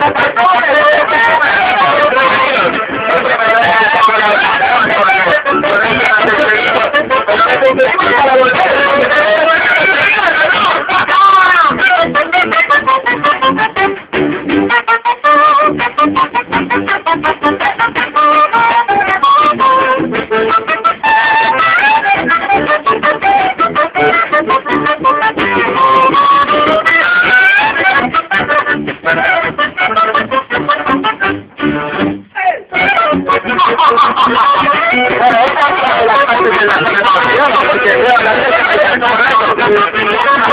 Thank you. Gracias.